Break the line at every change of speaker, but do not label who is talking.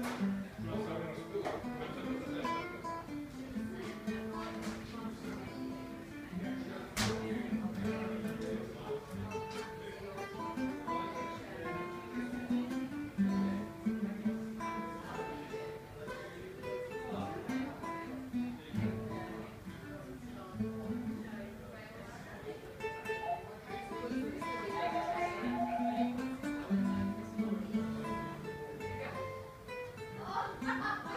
Thank you. Ha ha ha!